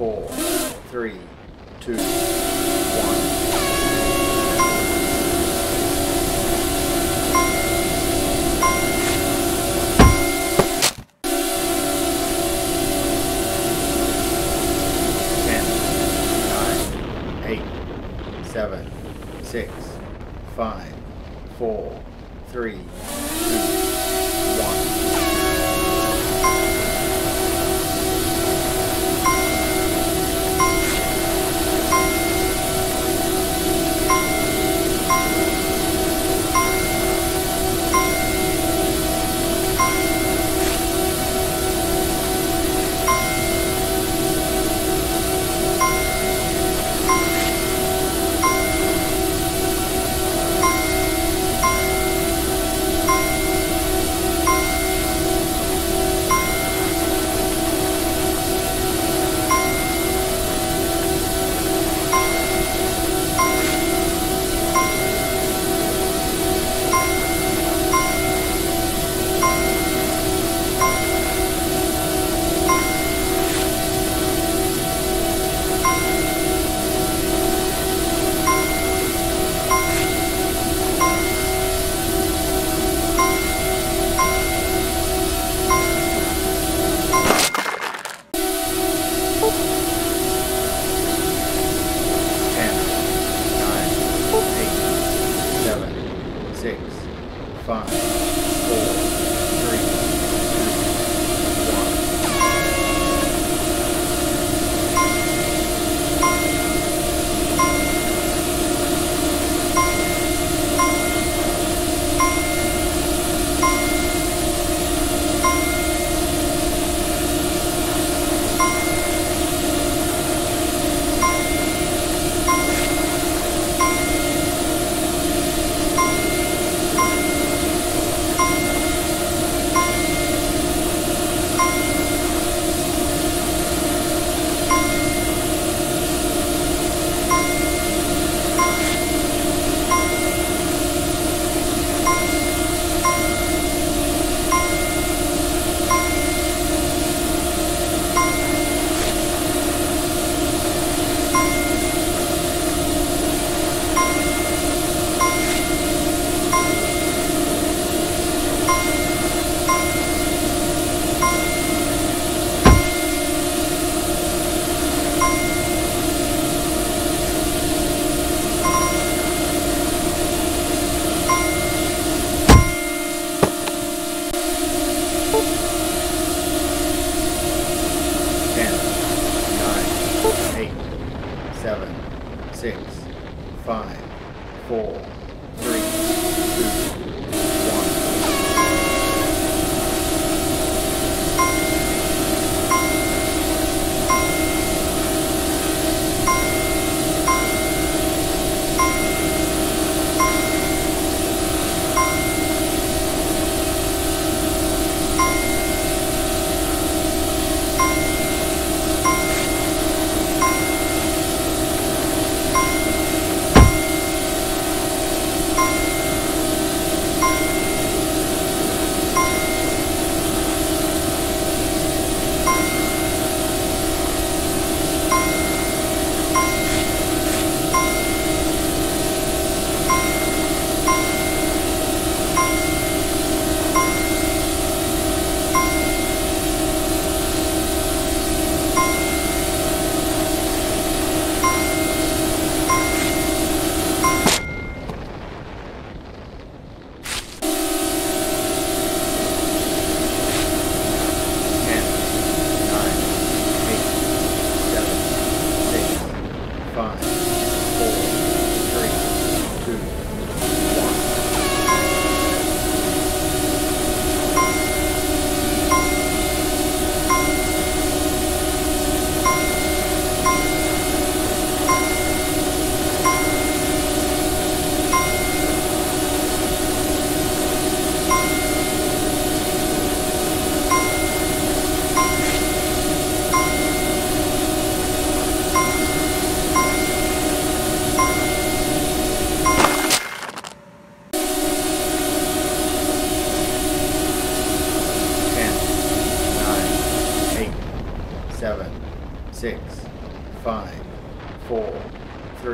four, three, two, one. Seven, six, five, four, three, five. six, five, four,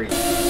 three,